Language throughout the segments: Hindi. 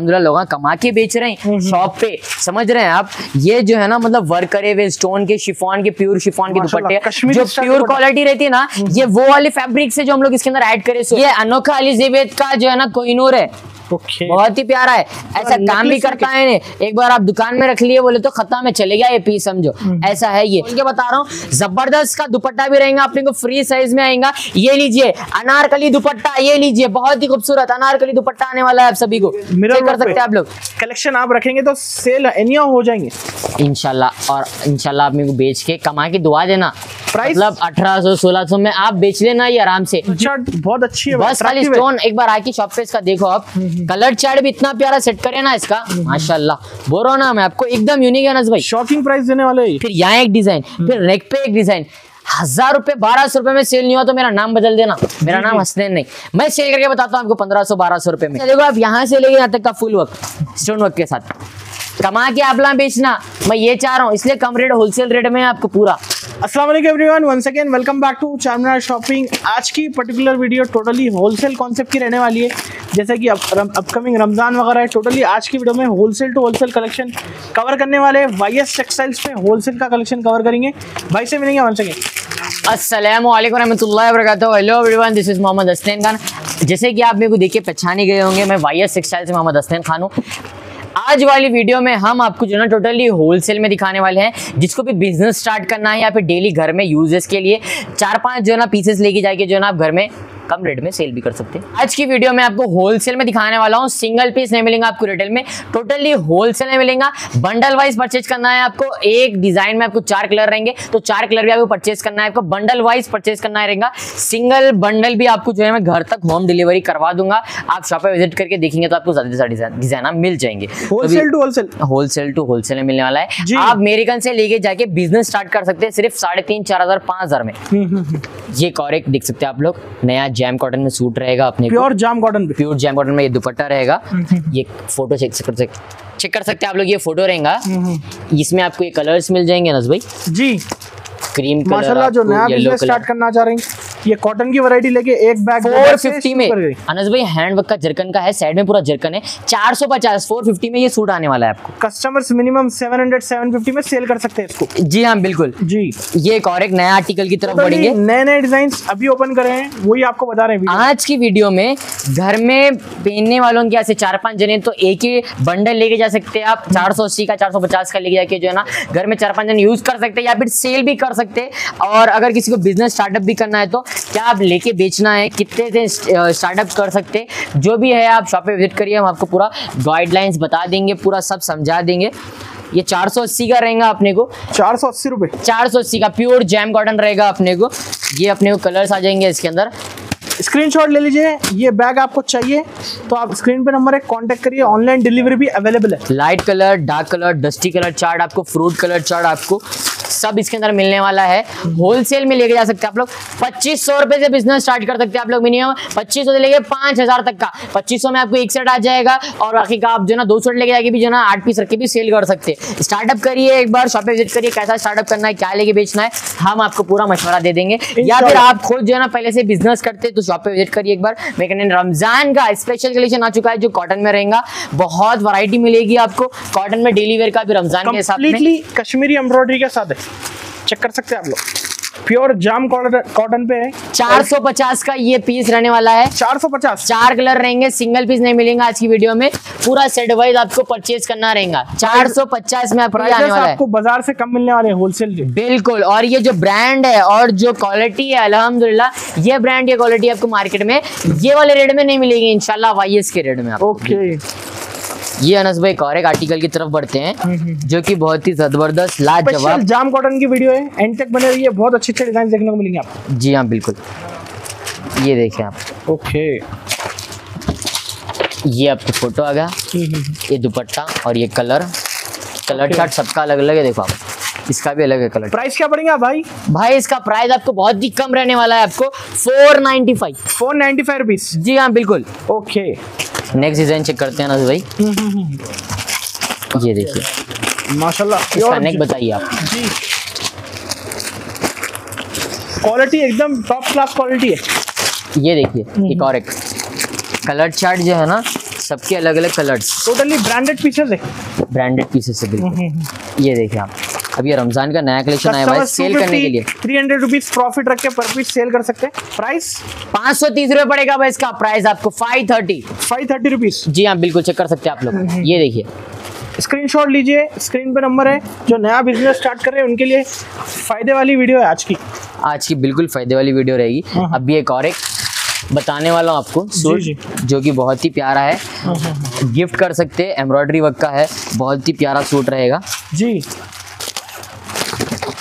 अलहमदुल्ला लोग कमा के बेच रहे हैं शॉप पे समझ रहे हैं आप? ये जो है ना मतलब वर्क करे हुए स्टोन के शिफॉन के प्योर शिफॉन के दुपट्टे जो प्योर क्वालिटी रहती है ना ये वो वाले फैब्रिक से जो हम लोग इसके अंदर एड करे ये अनोखा अलीजेबेद का जो है ना कोहिनूर है। ओके बहुत ही प्यारा है। ऐसा काम भी करता है एक बार आप दुकान में रख लिए बोले तो खत्म है चले गया ये पीस समझो। ऐसा है ये। के बता रहा हूँ ज़बरदस्त का दुपट्टा भी रहेगा अपने को फ्री साइज़ में आएगा। ये लीजिए अनारकली दुपट्टा ये लीजिए बहुत ही खूबसूरत अनारकली दुपट्टा आने वाला है आप सभी को। कर सकते हैं आप लोग। कलेक्शन आप रखेंगे तो सेल एनिया हो जाएँगे। इनशाला और इनशाला आप मेरे को बेच के कमा के दुआ देना। Price? मतलब अठारह सौ सोलह सौ में आप बेच लेना ये आराम से। चार्ट बहुत अच्छी है बस खाली स्टोन एक बार आके शॉप पे इसका देखो आप। कलर चार्ट भी इतना प्यारा सेट करे ना इसका। माशाल्लाह। बोल रहा हूँ ना मैं आपको एकदम यूनिक है नस भाई। शॉकिंग प्राइस देने वाले फिर यहाँ एक डिज़ाइन फिर नेक पे एक डिज़ाइन हज़ार रुपए बारह सौ रुपए में सेल नहीं हुआ तो मेरा नाम बदल देना। मेरा नाम हसनैन नहीं। मैं सेल करके बताता हूँ आपको पंद्रह सौ बारह सौ रुपए में। देखो आप यहाँ से लेके यहाँ तक का फुल वर्क स्टोन वर्क के साथ। कमा के आप ला बेचना। मैं ये चाह रहा हूँ इसलिए कम रेट होलसेल रेट में आपको पूरा। वालेकुम everyone once again welcome back to Charminar shopping आज की particular video totally wholesale concept की रहने वाली है। जैसे कि अपकमिंग रमज़ान वगैरह है टोटली आज की वीडियो में wholesale to wholesale collection cover करने वाले वाई एस टेक्सटाइल्स पे होलसेल का कलेक्शन कवर करेंगे। भाई से मिलेंगे वंस अगेन अस्सलाम वालेकुम रहमतुल्लाहि व बरकातहू hello everyone this is Mohammad Hasnain Khan जैसे कि आप मेरे को देख के पहचाने गए होंगे, मैं वाई एस टेक्सटाइल से मोहम्मद हसनैन खान हूँ। आज वाली वीडियो में हम आपको जो ना टोटली होलसेल में दिखाने वाले हैं, जिसको भी बिज़नेस स्टार्ट करना है या फिर डेली घर में यूजेस के लिए चार पाँच जो ना पीसेस लेके जाके जो ना आप घर में कम रेट में सेल भी कर सकते हैं। आज की वीडियो में आपको होलसेल में दिखाने वाला हूँ। सिंगल पीस नहीं मिलेगा आपको रिटेल में। टोटली होलसेल में मिलेगा। बंडल वाइज परचेज करना है आपको। एक डिज़ाइन में आपको चार कलर रहेंगे। तो चार कलर भी आपको परचेज करना है आपको। बंडल वाइज परचेज करना रहेगा। सिंगल बंडल भी आपको जो है मैं घर तक होम डिलीवरी करवा दूँगा। आप शॉप पे विज़िट करके देखेंगे तो आपको ज़्यादा से ज़्यादा डिज़ाइन आप मिल जाएँगे। Wholesale to wholesale wholesale to wholesale में मिलने वाला है। आप अमेरिकन से लेके जाके बिज़नेस स्टार्ट कर सकते हैं। सिर्फ़ साढ़े तीन चार हज़ार पाँच हज़ार में। ये कॉरेक देख सकते हैं आप लोग। नया जैम कॉटन में सूट रहेगा अपने प्योर जैम कॉटन पे। प्योर जैम कॉटन में ये दुपट्टा रहेगा। ये फ़ोटो चेक कर सकते चेक कर सकते हैं आप लोग ये फ़ोटो रहेगा। इसमें आपको ये कलर्स मिल जाएँगे नस भाई। जी। क्रीम कलर माशाल्लाह जो नया बिज़नेस स्टार्ट करना चाह रहे हैं। ये कॉटन की वैरायटी लेके एक बैग फोर फिफ्टी में। अनस भाई हैंडवर्क का जरकन का है साइड में पूरा जरकन है। चार सौ पचास फोर फिफ्टी में ये सूट आने वाला है आपको। कस्टमर्स मिनिमम 700 750 में सेल कर सकते हैं इसको। जी हाँ बिल्कुल। जी। ये एक और एक नया आर्टिकल की तरफ़ बढ़ेंगे। नए नए डिज़ाइन अभी ओपन करे हैं वही आपको बता रहे हैं आज की वीडियो में घर में पहनने वालों के ऐसे चार पाँच जने तो एक ही बंडल लेके जा सकते हैं आप। चार सौ अस्सी का चार सौ पचास का लेके जाके जो है ना घर में चार पाँच जन यूज़ कर सकते हैं या फिर सेल भी कर सकते हैं। और अगर किसी को बिज़नेस स्टार्टअप भी करना है तो क्या आप लेके बेचना है? कितने से स्टार्टअप कर सकते हैं? जो भी है आप शॉप पे विज़िट करिए हम आपको पूरा गाइडलाइंस बता देंगे पूरा सब समझा देंगे। ये 480 का रहेगा अपने को। चार सौ अस्सी रुपए। चार सौ अस्सी का प्योर जैम कॉटन रहेगा अपने को। ये अपने को कलर्स आ जाएँगे इसके अंदर। स्क्रीनशॉट ले लीजिए ये बैग आपको चाहिए तो आप स्क्रीन पे नंबर एक कांटेक्ट करिए ऑनलाइन डिलीवरी भी अवेलेबल है। Light colour dark colour dusty colour chart आपको फ्रूट कलर चार्ट आपको। सब इसके अंदर मिलने वाला है। होलसेल में लेके जा सकते हैं आप लोग। पच्चीस सौ रुपए से बिज़नेस स्टार्ट कर सकते हैं आप लोग मिनिमम पच्चीस सौ से लेके पाँच हज़ार तक का। पच्चीस सौ में आपको एक सेट आ जाएगा और बाकी का आप जो ना दो सेट लेके जाके भी जो ना आठ पीस रख के भी सेल कर सकते हैं। स्टार्टअप करिए एक बार शॉप पे विज़िट करिए कैसा स्टार्टअप करना है क्या लेके बेचना है हम आपको पूरा मशवरा दे देंगे। या फिर आप खुद जो है ना पहले से बिज़नेस करते तो शॉप पे विज़िट करिए एक बार। मैं कहने रमज़ान का स्पेशल कलेक्शन आ चुका है जो कॉटन में रहेगा। बहुत वैरायटी मिलेगी आपको। कॉटन में डेली वेयर का भी रमज़ान के हिसाब कंप्लीटली कश्मीरी एम्ब्रॉयडरी के साथ चेक कर सकते हैं आप लोग। प्योर जाम कॉटन पे है। 450 का ये पीस रहने वाला है। चार सौ पचास। चार कलर रहेंगे सिंगल पीस नहीं मिलेंगे आज की वीडियो में। पूरा सेट वाइज आपको परचेज करना रहेगा। 450 में आपको आने वाला है। आपको बाज़ार से कम मिलने वाले होलसेल बिल्कुल और ये जो ब्रांड है और जो क्वालिटी है अल्हम्दुलिल्लाह ये ब्रांड ये क्वालिटी आपको मार्केट में ये वाले रेट में नहीं मिलेगी इंशाल्लाह वाईएस के रेट में ओके ये अनस भाई एक और एक आर्टिकल की तरफ़ बढ़ते हैं जो कि बहुत ही ज़बरदस्त लाजवाब। जाम कॉटन की वीडियो है एंड तक बने रहिए बहुत अच्छे अच्छे डिज़ाइन देखने को मिलेंगे आपको। जी हाँ बिल्कुल। ये देखें आप। ओके ये आपकी फ़ोटो आ गया। ये दुपट्टा और ये कलर कलर चार्ट सबका अलग अलग है देखो आप। इसका भी अलग है कलर प्राइस क्या पड़ेगा भाई? भाई इसका प्राइस आपको बहुत ही कम रहने वाला है आपको four ninety five four ninety five rupees जी हाँ बिल्कुल. ओके नेक्स्ट डिज़ाइन चेक करते हैं ना भाई. ये देखिए. माशाल्लाह इसका नेक बताइए आप. जी. क्वालिटी एकदम टॉप क्लास क्वालिटी है. ये देखिए एक और एक. कलर चार्ट जो है ना सबके अलग अलग कलर्स टोटली ब्रांडेड पीसेस है. ब्रांडेड पीसेस है बिल्कुल. ये देखिए आप. अब ये रमज़ान का नया कलेक्शन आया हुआ है सेल करने के लिए। थ्री हंड्रेड रुपीज़ प्रॉफिट रख के पर पीस सेल कर सकते हैं। प्राइस पाँच सौ तीस रुपए पड़ेगा भाई इसका। प्राइस आपको five thirty five thirty rupees जी हाँ बिल्कुल चेक कर सकते हैं आप लोग। ये देखिए। स्क्रीनशॉट लीजिए। स्क्रीन पे नंबर है। जो नया बिज़नेस स्टार्ट कर रहे हैं उनके लिए फ़ायदे वाली वीडियो है आज की। आज की बिल्कुल फ़ायदे वाली वीडियो रहेगी। हाँ, हाँ। अभी एक और एक बताने वाला हूँ आपको। सूट जी। जो कि बहुत ही प्यारा है। हाँ, हाँ। गिफ्ट कर सकते हैं। एम्ब्रॉयडरी वर्क का है। बहुत ही प्यारा सूट रहेगा। जी। हम्म, हम्म, हम्म।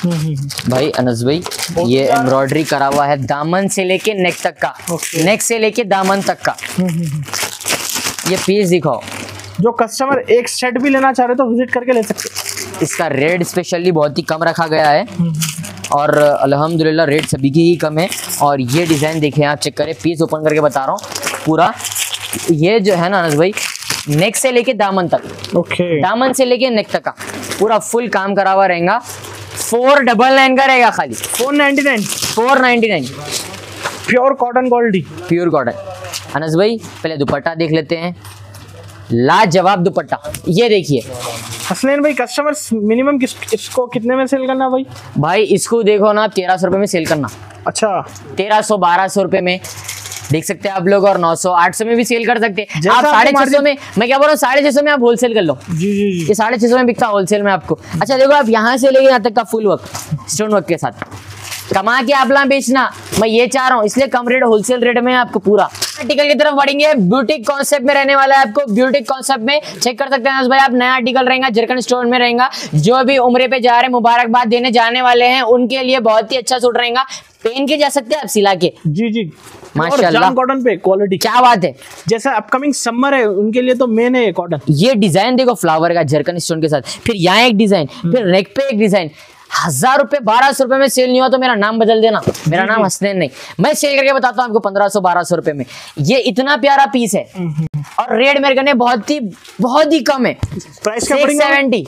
भाई अनस भाई ये। एम्ब्रॉयडरी करा हुआ है दामन से लेके नेक तक का। नेक से लेके दामन तक का। ये पीस दिखाओ। जो कस्टमर एक सेट भी लेना चाह रहे तो विज़िट करके ले सकते इसका रेट स्पेशली बहुत ही कम रखा गया है। और अल्हम्दुलिल्लाह रेट सभी की ही कम है। और ये डिज़ाइन देखें आप चेक करें पीस ओपन करके बता रहा हूँ। पूरा। ये जो है ना अनस भाई नेक से लेके दामन तक। ओके। दामन से लेके नेक तक का। पूरा फुल काम करा हुआ रहेगा। फोर डबल नाइन का रहेगा खाली। Four ninety nine. Four ninety nine. Pure cotton goldy pure cotton Anas भाई पहले दुपट्टा देख लेते हैं। लाजवाब दुपट्टा। ये देखिए। हसनैन भाई कस्टमर्स मिनिमम किस इसको कितने में सेल करना भाई? भाई इसको देखो ना तेरह सौ रुपये में सेल करना। अच्छा। तेरह सौ बारह सौ रुपये में। देख सकते हैं आप लोग और नौ सौ आठ सौ में भी सेल कर सकते हैं। आप साढ़े छह सौ में मैं क्या बोल रहा हूँ साढ़े छह सौ में आप होलसेल कर लो। जी जी जी। ये साढ़े छह सौ में बिकता होलसेल में आपको। अच्छा देखो आप यहाँ से लेके यहाँ तक का फुल वर्क स्टोन वर्क के साथ। कमा के आप बेचना मैं ये चाह रहा हूँ इसलिए कम रेट होलसेल रेट में आपको पूरा। आर्टिकल की तरफ़ बढ़ेंगे ब्यूटिक कॉन्सेप्ट में रहने वाला है आपको ब्यूटिक कॉन्सेप्ट में। चेक कर सकते हैं भाई आप नया आर्टिकल रहेगा जरकन स्टोर में रहेगा। जो भी उम्र पे जा रहे मुबारकबाद देने जाने वाले हैं उनके लिए बहुत ही अच्छा सूट रहेगा। पहन के जा सकते हैं आप सिला के। जी जी। माशाल्लाह। कॉटन पे क्वालिटी क्या बात है। जैसा अपकमिंग समर है उनके लिए तो मेन है कॉटन ये डिज़ाइन देखो फ्लावर का जरकन स्टोन के साथ। फिर यहाँ एक डिज़ाइन फिर नेक पे एक डिज़ाइन हज़ार रुपए बारह सौ रुपए में सेल नहीं हुआ तो मेरा नाम बदल देना। मेरा नाम हसनैन नहीं। मैं सेल करके बताता हूँ आपको पंद्रह सौ बारह सौ रुपए में। ये इतना प्यारा पीस है। और रेट मेरे करने बहुत ही बहुत ही कम है। प्राइस सेवेंटी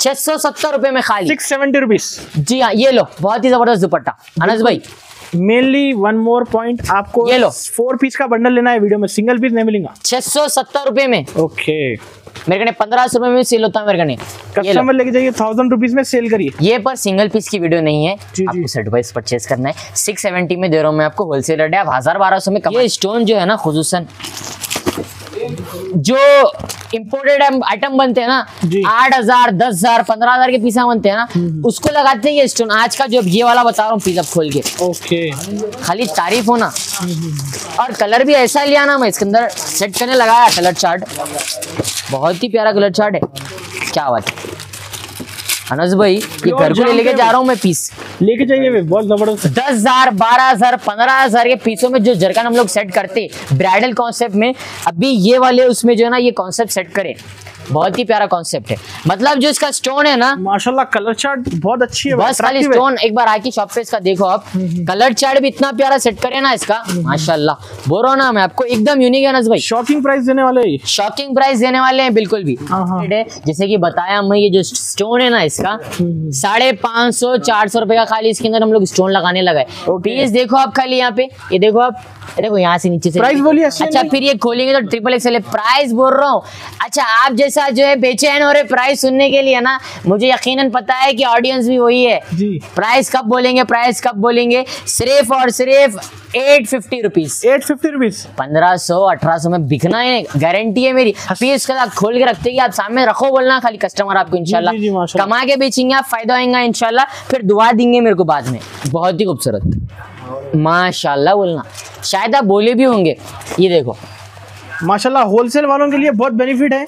छह सौ सत्तर रुपए में खाली। सिक्स सेवेंटी रुपीज़ जी हाँ ये लो बहुत ही ज़बरदस्त दुपट्टा। अनस भाई मेनली वन मोर पॉइंट आपको ये लो। फोर पीस का बंडल लेना है वीडियो में सिंगल पीस नहीं मिलेगा। छह सौ सत्तर रुपए में। ओके मेरे कने पंद्रह सौ रुपए में सेल होता है मेरे कने कस्टमर लेके जाइए थाउज़ेंड रुपीज़ में सेल करिए। ये पर सिंगल पीस की वीडियो नहीं है। जी। आपको सेट वाइज परचेज करना है। सिक्स सेवेंटी में दे रहा हूँ मैं आपको होलसेल रेट है आप हज़ार बारह सौ में कम ये स्टोन जो है ना खुसूसन। जो इम्पोर्टेड आइटम बनते हैं ना आठ हज़ार दस हज़ार पंद्रह हज़ार के पीसा बनते हैं ना उसको लगाते हैं ये स्टोन आज का जो ये वाला बता रहा हूँ पीस अब खोल के। ओके। खाली तारीफ़ होना और कलर भी ऐसा लिया ना मैं इसके अंदर सेट करने लगाया कलर चार्ट बहुत ही प्यारा कलर चार्ट है। क्या बात है। अनस भाई ये घर को लेके जा रहा हूँ मैं पीस लेके जाइए बहुत ज़बरदस्त। दस हज़ार, बारह हज़ार, पंद्रह हज़ार के पीसों में जो जरकन हम लोग सेट करते, ब्राइडल कॉन्सेप्ट में, अभी ये वाले उसमें जो है ना, ये कॉन्सेप्ट सेट करें। बहुत ही प्यारा कॉन्सेप्ट है। मतलब जो इसका स्टोन है ना माशाल्लाह कलर चार्ट बहुत अच्छी है बस खाली स्टोन एक बार आके शॉप पे इसका देखो आप। कलर चार्ट भी इतना प्यारा सेट करे ना इसका माशाल्लाह। बोल रहा ना मैं आपको एकदम यूनिक है अनस भाई। शॉकिंग प्राइस देने वाले शॉकिंग प्राइस देने वाले हैं बिल्कुल भी। हाँ, हाँ। जैसे की बताया मैं ये जो स्टोन है ना इसका साढ़े पाँच सौ चार सौ रुपए का खाली इसके अंदर हम लोग स्टोन लगाने लगा है। पीस देखो आप खाली यहाँ पे। ये देखो आप देखो यहाँ से नीचे से Price बोलिए, अच्छा फिर ये खोलेंगे तो ट्रिपल एक्सएल है प्राइस बोल रहा हूँ। अच्छा आप जैसा जो है बेचैन हो रहे प्राइस सुनने के लिए ना मुझे यकीनन पता है कि ऑडियंस भी वही है। जी। प्राइस कब बोलेंगे प्राइस कब बोलेंगे? सिर्फ़ और सिर्फ़ eight fifty rupees eight fifty rupees पंद्रह सौ अठारह सौ में बिकना है गारंटी है मेरी। पीस के साथ खोल के रखते आप सामने रखो बोलना खाली कस्टमर आपको माशाल्लाह। कमा के बेचेंगे आप फ़ायदा होगा इंशाल्लाह। फिर दुआ देंगे मेरे को बाद में। बहुत ही खूबसूरत। माशाल्लाह बोलना। शायद आप बोले भी होंगे। ये देखो। माशाल्लाह होलसेल वालों के लिए बहुत बेनिफिट है।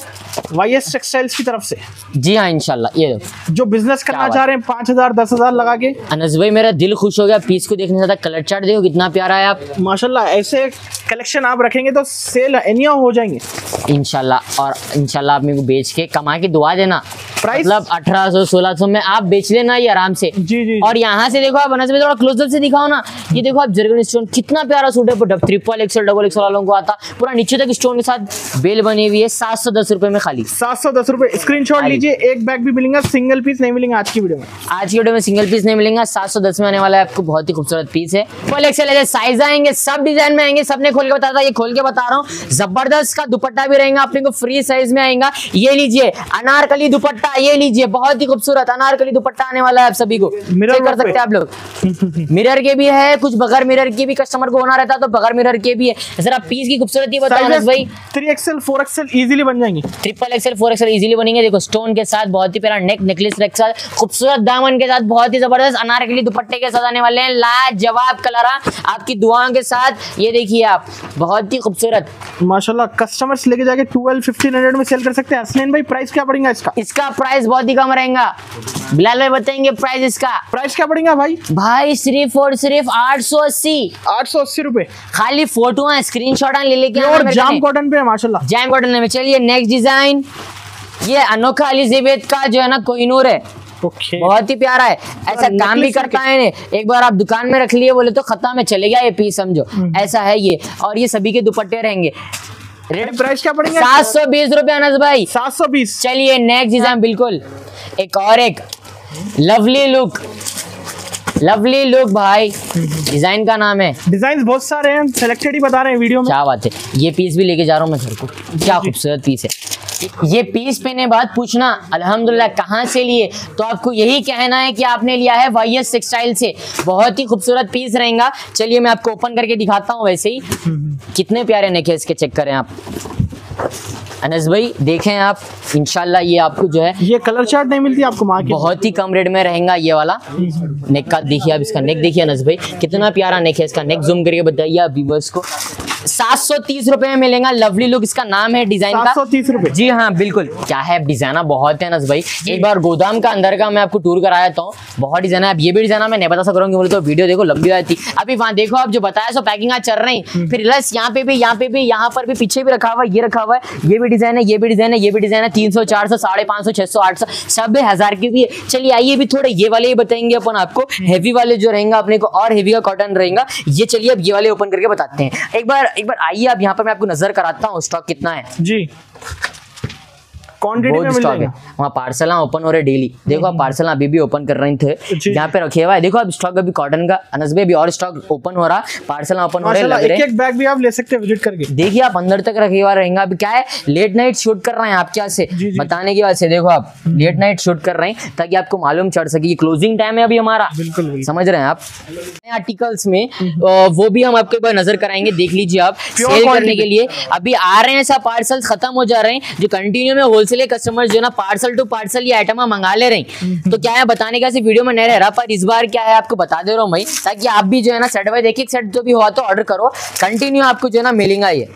वाई एस टेक्सटाइल्स की तरफ़ से। जी हाँ इनशाला ये जो बिज़नेस करना चाह रहे हैं पाँच हज़ार दस हज़ार लगा के। अनस भाई मेरा दिल खुश हो गया पीस को देखने से ज़्यादा कलर चार्ट देखो कितना प्यारा है आप। माशाल्लाह ऐसे कलेक्शन आप रखेंगे तो सेल एनिया हो जाएँगे। इंशाल्लाह और इंशाल्लाह आप मेरे को बेच के कमा के दुआ देना। Price? मतलब अठारह सौ सोलह सौ में आप बेच लेना ये आराम से। जी, जी, जी। और यहाँ से देखो आप बनस में थोड़ा क्लोजअप से दिखाओ ना। ये देखो आप जर्गन स्टोन कितना प्यारा सूट है। ट्रिपल एक्सएल डबल एक्सएल वालों को आता। पूरा नीचे तक स्टोन के साथ बेल बनी हुई है सात सौ दस रुपए में खाली। सात सौ दस रूपए। स्क्रीन शॉट लीजिए एक बैग भी मिलेगा सिंगल पीस नहीं मिलेगा आज की वीडियो में। आज की वीडियो में सिंगल पीस नहीं मिलेगा सात सौ दस में आने वाला है आपको बहुत ही खूबसूरत पीस है। साइज़ आएँगे सब डिज़ाइन में आएँगे सबने खोल के बता था ये खोल के बता रहा हूँ। ज़बरदस्त का दुपट्टा भी रहेगा अपने को फ्री साइज़ में आएगा। ये लीजिए अनारकली दुपट्टा ये लीजिए बहुत ही खूबसूरत अनारकली दुपट्टा आने वाला है आप सभी को। मिरर कर सकते हैं आप लोग। मिरर के भी है कुछ बगैर मिरर के भी कस्टमर को होना रहता है तो बगैर मिरर के भी है। जरा पीस की खूबसूरती बताओ भाई। Three XL four XL easily बन जाएँगे। Triple XL four XL easily बनेंगे। देखो स्टोन के साथ बहुत ही प्यारा नेक नेकलेस के साथ खूबसूरत दामन के साथ बहुत ही ज़बरदस्त अनारकली दुपट्टे के साथ आने वाले हैं। लाजवाब कलर आपकी दुआओं के साथ ये देखिए आप बहुत ही खूबसूरत। माशाल्लाह कस्टमर्स लेके जाके ट्वेल्व फिफ्टीन हंड्रेड में सेल कर सकते हैं। असलैन भाई प्राइस क्या पड़ेगा इसका? इसका प्राइस बहुत ही कम रहेगा। बिलाल भाई बताएँगे प्राइस इसका। प्राइस क्या पड़ेगा भाई? भाई सिर्फ़ और सिर्फ़ आठ सौ अस्सी। आठ सौ अस्सी रूपए। खाली फ़ोटो स्क्रीन शॉट ले लेके मेरे जाम कॉटन पे है माशाल्लाह। जैम कॉटन में चलिए नेक्स्ट डिज़ाइन ये अनोखा एलिजाबेथ का जो है ना कोहिनूर है। ओके बहुत ही प्यारा है। ऐसा काम भी करता है एक बार आप दुकान में रख लिए बोले तो खत्म है चले गया ये पीस समझो। ऐसा है ये। और ये सभी के दुपट्टे रहेंगे। रेट प्राइस क्या पड़ेगा? सात सौ बीस रुपए अनस भाई। सात सौ बीस? चलिए नेक्स्ट डिज़ाइन बिल्कुल। एक और एक। लवली लुक लवली लुक भाई। डिज़ाइन का नाम है। डिज़ाइन बहुत सारे हैं। सिलेक्टेड ही बता रहे हैं वीडियो में। क्या बात है। ये पीस भी लेके जा रहा हूँ मैं सर को। क्या खूबसूरत पीस है। ये पीस पहने बाद पूछना अल्हम्दुलिल्लाह कहाँ से लिए? तो आपको यही कहना है कि आपने लिया है वाई एस टेक्सटाइल से। बहुत ही खूबसूरत पीस रहेगा। चलिए मैं आपको ओपन करके दिखाता हूँ वैसे ही। कितने प्यारे नेके इसके चेक करें आप। अनस भाई देखें आप। इंशाल्लाह ये आपको जो है ये कलर चार्ट नहीं मिलती आपको मार्केट बहुत ही कम रेट में रहेगा ये वाला। नेक का देखिए आप इसका नेक देखिए अनस भाई। कितना प्यारा नेक है इसका। नेक जूम करके बताइए आप व्यूवर्स को। सात सौ तीस रुपए में मिलेगा। लवली लुक इसका नाम है डिज़ाइन सात का सौ तीस रुपए। जी हाँ बिल्कुल। क्या है डिजाइना बहुत है नस भाई। एक बार गोदाम का अंदर का मैं आपको टूर कराया था बहुत डिज़ाइन है। अब ये भी डिज़ाइन मैं नहीं बता सकता हूँ बोले तो वीडियो देखो लंबी हो जाती अभी वहाँ देखो आप जो बताया सो पैकिंग आज चल रही फिर रिलस यहाँ पे भी यहाँ पे भी यहाँ पर भी पीछे भी रखा हुआ ये रखा हुआ है। ये भी डिज़ाइन है ये भी डिज़ाइन है ये भी डिज़ाइन है। तीन सौ चार सौ साढ़े पाँच सौ छह सौ आठ सौ सब हज़ार की भी है। चलिए आइए भी थोड़े ये वाले ही बताएँगे अपन आपको। हैवी वाले जो रहेंगे अपने को और हैवी का कॉटन रहेगा। ये चलिए अब ये वाले ओपन करके बताते हैं। एक बार एक बार आइए, अब यहाँ पर मैं आपको नज़र कराता हूँ स्टॉक कितना है। जी। क्वांटिटी में मिल स्टॉक वहाँ पार्सल ओपन हो रहे डेली देखो आप पार्सल अभी भी ओपन कर रहे थे। यहाँ पे रखे हुआ है। देखो अब स्टॉक अभी कॉटन का अनस भी अभी और स्टॉक ओपन हो रहा। पार्सल ओपन हो रहे माशाल्लाह लग रहे एक बैग भी आप ले सकते हैं विज़िट करके। देखिए आप अंदर तक रखे हुआ रहेंगे। अभी क्या है? लेट नाइट शूट कर रहे हैं आप क्या से। बताने की बात से देखो आप। लेट नाइट शूट कर रहे हैं ताकि आपको मालूम चढ़ सके क्लोजिंग टाइम है अभी हमारा। बिल्कुल समझ रहे हैं आप? आर्टिकल्स में वो भी हम आपको बार नज़र कराएँगे। देख लीजिए आप। सेल करने के लिए। अभी आ रहे हैं सब पार्सल खत्म हो जा रहे हैं। जो कंटिन्यू में होलसेल कस्टमर जो ना पार्सल टू पार्सल ये आइटम मंगा ले रहे हैं। तो क्या है बताने का सिर्फ़ वीडियो में नहीं रह रहा पर इस बार क्या है आपको बता दे रहा हूँ भाई ताकि आप भी जो है ना सेट एक एक सेट जो भी हुआ तो ऑर्डर करो। कंटिन्यू आपको जो है ना मिलेगा ये।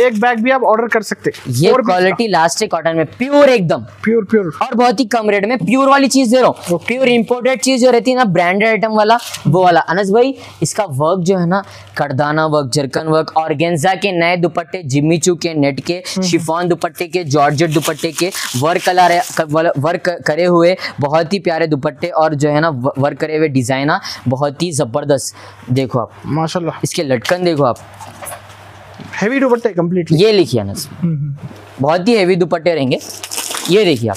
एक बैग भी आप ऑर्डर कर सकते हैं। ये क्वालिटी लास्ट है। कॉटन में प्योर एकदम। प्योर प्योर और बहुत ही कम रेट में प्योर वाली चीज़ दे रहा हूँ। प्योर इंपोर्टेड चीज़ जो रहती है ना ब्रांडेड आइटम वाला वो वाला। अनस भाई इसका वर्क जो है ना करदाना वर्क जरकन वर्क और के नए दुपट्टे जिम्मीचू के नेट के शिफॉन दुपट्टे के जॉर्जेट दुपट्टे के वर्क कलर वर्क करे हुए बहुत ही प्यारे दुपट्टे और जो है ना वर्क करे हुए डिज़ाइन बहुत ही ज़बरदस्त देखो आप। माशाल्लाह। इसके लटकन देखो आप। हैवी दुपट्टे कंप्लीटली ये लिखिए ना बहुत ही हेवी दुपट्टे रहेंगे। ये देखिए आप।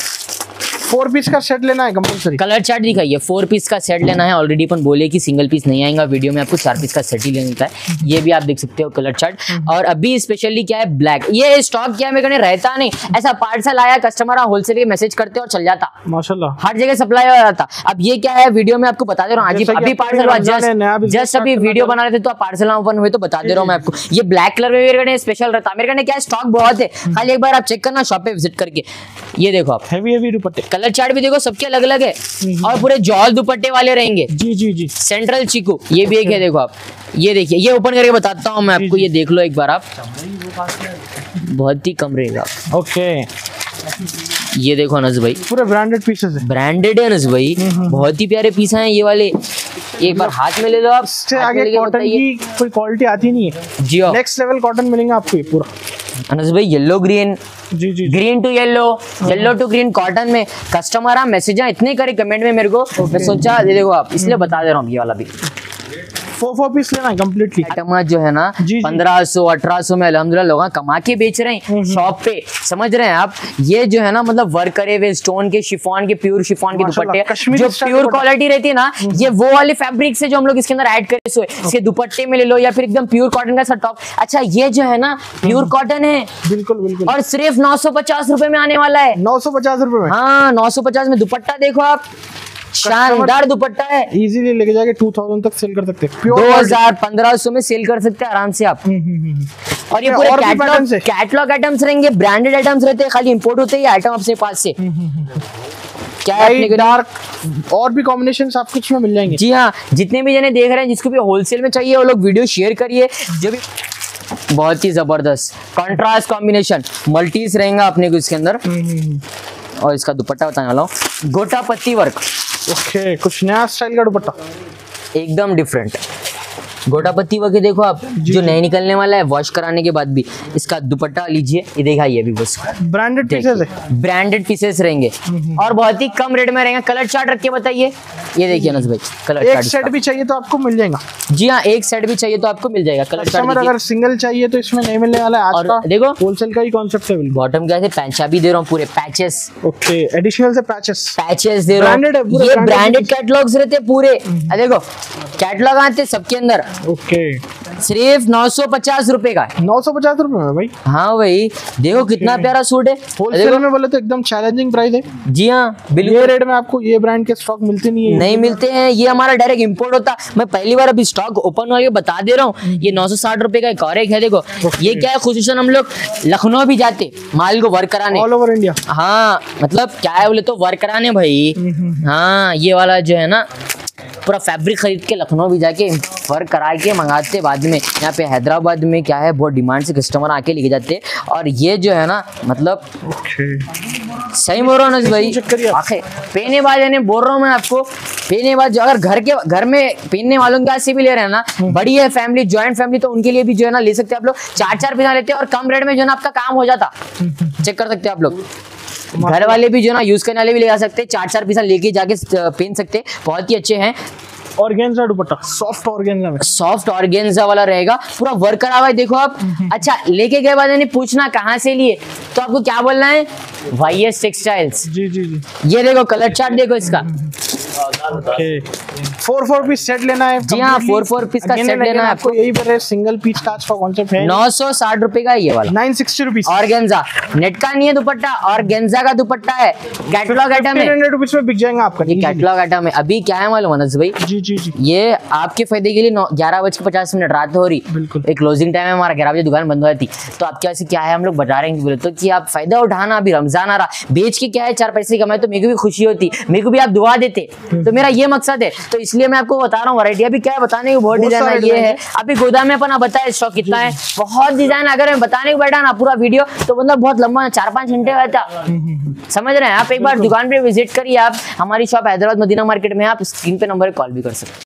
फोर पीस का सेट लेना है कंपलसरी कलर चार्ट दिखाइए फोर पीस का सेट लेना है। ऑलरेडी अपन बोले कि सिंगल पीस नहीं आएगा वीडियो में आपको चार पीस का सेट ही लेना होता है। ये भी आप देख सकते हो कलर चार्ट और अभी स्पेशली क्या है ब्लैक ये स्टॉक क्या है मेरे रहता नहीं। ऐसा पार्सल आया कस्टमर होलसेल के मैसेज करते और चल जाता। माशाल्लाह। हर जगह सप्लाई हो जाता। अब ये क्या है वीडियो में आपको बता दे रहा हूँ। अभी पार्सल जस्ट अभी वीडियो बना रहे थे तो पार्सल ओपन हुए तो बता दे रहा हूँ मैं आपको। ये ब्लैक कलर में मेरे स्पेशल रहता। है मेरे क्या स्टॉक बहुत है। खाली एक बार आप चेक करना शॉप पे विज़िट करके। ये देखो आप। हैवी हैवी दुपट्टे। कलर चार्ट भी देखो सबके अलग अलग है और पूरे जॉल दुपट्टे वाले रहेंगे। जी जी जी। सेंट्रल चीकू ये भी एक है देखो आप। ये देखिए ये ओपन करके बताता हूँ मैं आपको ये देख लो एक बार आप। बहुत ही कम रहेगा। ओके। ये देखो अनस भाई। पूरे ब्रांडेड पीसेस है। ब्रांडेड है अनस भाई। बहुत ही प्यारे पीस हैं ये वाले। एक बार हाथ में ले लो आप इससे आगे कॉटन की कोई क्वालिटी आती नहीं है। जी नेक्स्ट लेवल कॉटन मिलेंगे आपको ये पूरा। अनस भाई येलो ग्रीन जी जी जी। Green to yellow yellow to green cotton में कस्टमर आ मैसेज इतने करे कमेंट में मेरे को। मैं सोचा दे देखो आप इसलिए बता दे रहा हूँ ये वाला भी। फोर फोर पीस लेना है कम्प्लीटली आइटम जो है ना। पंद्रह सौ अठारह सौ में अलहमदुल्ला लोग कमा के बेच रहे हैं। शॉप पे समझ रहे हैं आप? ये जो है ना मतलब वर्क करे हुए स्टोन के शिफॉन के प्योर शिफॉन के दुपट्टे जो प्योर क्वालिटी रहती है ना ये वो वाले फैब्रिक से जो हम लोग इसके अंदर ऐड करे सो इसके दुपट्टे में ले लो या फिर एकदम प्योर कॉटन का टॉप अच्छा ये जो है ना प्योर कॉटन है। बिल्कुल बिल्कुल। और सिर्फ़ नौ सौ पचास रुपए में आने वाला है। नौ सौ पचास रुपए में? हाँ नौ सौ पचास में दुपट्टा देखो आप। शानदार दुपट्टा है। इजीली लेके जाके टू थाउज़ेंड तक सेल कर सकते हैं। प्योर दो हज़ार पंद्रह सौ में सेल कर सकते हैं आराम से आप। और ये पूरे कैटलॉग कैटलॉग आइटम्स रहेंगे ब्रांडेड आइटम्स रहते हैं खाली इंपोर्ट होते हैं आइटम अपने पास से। क्या है डार्क और भी कॉम्बिनेशन आपको इसमें मिल जाएँगे। जी हाँ जितने भी जने देख रहे हैं जिसको भी होलसेल में चाहिए वो लोग वीडियो शेयर करिए। जो भी बहुत ही ज़बरदस्त। कॉन्ट्रास्ट कॉम्बिनेशन मल्टीज रहेगा अपने को इसके अंदर। और इसका दुपट्टा बताने वाला हूँ। गोटा पत्ती वर्क ओके कुछ नया स्टाइल का दुपट्टा? एकदम डिफरेंट गोटा पत्ती ये देखो आप जो नहीं निकलने वाला है वॉश कराने के बाद भी इसका दुपट्टा लीजिए ये दिखाइए अभी बस। ब्रांडेड पीसेस ब्रांडेड पीसेस रहेंगे। और बहुत ही कम रेट में रहेंगे। कलर चार्ट रख के बताइए। ये देखिए नस भाई कलर एक सेट भी चाहिए तो आपको मिल जाएगा। जी हाँ एक सेट भी चाहिए तो आपको मिल जाएगा। कलर चार्ट अगर सिंगल चाहिए तो इसमें नहीं मिलने वाला है। और देखो। होलसेल का ही कॉन्सेप्ट है बॉटम क्या है पैंचाबी दे रहा हूँ पूरे पैचेस ओके एडिशनल से पैचेस पैचेस दे रहा हूँ। ये ब्रांडेड कैटलॉग्स रहते पूरे। देखो कैटलॉग आते सबके अंदर। ओके। सिर्फ़ नौ सौ पचास रूपए का नौ सौ पचास रूपए में भाई। हाँ भाई देखो कितना प्यारा सूट है। होलसेल में बोले तो एकदम चैलेंजिंग प्राइस है। जी हाँ बिल्कुल। ये रेट में आपको ये ब्रांड के स्टॉक मिलते नहीं है। नहीं मिलते हैं ये हमारा डायरेक्ट इम्पोर्ट होता। मैं पहली बार अभी स्टॉक ओपन होके बता दे रहा हूँ। ये नौ सौ साठ रूपए का एक और एक है देखो। ये क्या है खुसूसन हम लोग लखनऊ भी जाते माल को वर्क कराने। ऑल ओवर इंडिया हाँ मतलब क्या है बोले तो वर्क कराने भाई। हाँ ये वाला जो है ना पूरा फैब्रिक खरीद के लखनऊ भी जाके वर्क करा के मंगाते बाद में। यहाँ पे हैदराबाद में क्या है बहुत डिमांड से कस्टमर आके लेके जाते हैं। और ये जो है ना मतलब सही बोल रहा हूँ भाई। पहने बाद यानी बोल रहा हूँ मैं आपको पहने बाद जो अगर घर के घर में पहनने वालों के से भी ले रहे हैं ना बड़ी है फैमिली ज्वाइंट फैमिली तो उनके लिए भी जो है ना ले सकते हैं आप लोग। चार चार पीसा लेते हैं और कम रेट में जो है ना आपका काम हो जाता। चेक कर सकते हैं आप लोग। घर वाले भी जो है ना यूज़ करने वाले भी ले जा सकते हैं। चार चार पीसा लेके जाके पहन सकते हैं। बहुत ही अच्छे हैं। ऑर्गेन्जा दुपट्टा सॉफ्ट ऑर्गेन्जा में। सॉफ्ट ऑर्गेन्जा वाला रहेगा। पूरा वर्क करा हुआ है देखो आप। अच्छा लेके गए बाद यानी पूछना कहाँ से लिए? तो आपको क्या बोलना है? वाई एस टेक्सटाइल्स जी जी जी। ये देखो कलर चार्ट देखो इसका। Okay four four piece set लेना है जी हाँ, four- four piece का again लेना है आपको। यही पर सिंगल पीस का आज का कॉन्सेप्ट है। नौ सौ साठ रुपए का ये वाला। नाइन सिक्सटी रुपीज़ और गेंजा। नेट का नहीं है दुपट्टा और गेंजा का दुपट्टा है। कैटलॉग आइटम है। हंड्रेड रुपीज़ में बिक जाएगा आपका। ये कैटलॉग आइटम है। अभी क्या है मालूम अनस भाई? जी जी जी। ये आपके फ़ायदे के लिए ग्यारह बज के पचास मिनट रात हो रही। बिल्कुल। एक क्लोजिंग टाइम है हमारा ग्यारह बजे दुकान बंद हो जाती। तो आपके वैसे क्या है हम लोग बता रहे हैं बोले तो कि आप फ़ायदा उठाना अभी रमज़ान आ रहा। बेच के क्या है चार पैसे कमाए तो मेरे को भी खुशी होती। मेरे को भी आप दुआ देते। तो मेरा ये मकसद है। तो इसलिए मैं आपको बता रहा हूँ वरायटी अभी क्या बताने की बहुत बहुत डिज़ाइन है ये है। अभी गोदाम में अपना बताया स्टॉक कितना है। बहुत डिज़ाइन अगर मैं बताने को बैठा ना पूरा वीडियो तो मतलब बहुत लंबा चार पाँच घंटे रहता। समझ रहे हैं आप? एक बार दुकान पे विज़िट करिए आप। हमारी शॉप हैदराबाद मदीना मार्केट में आप स्क्रीन पे नंबर कॉल भी कर सकते हैं।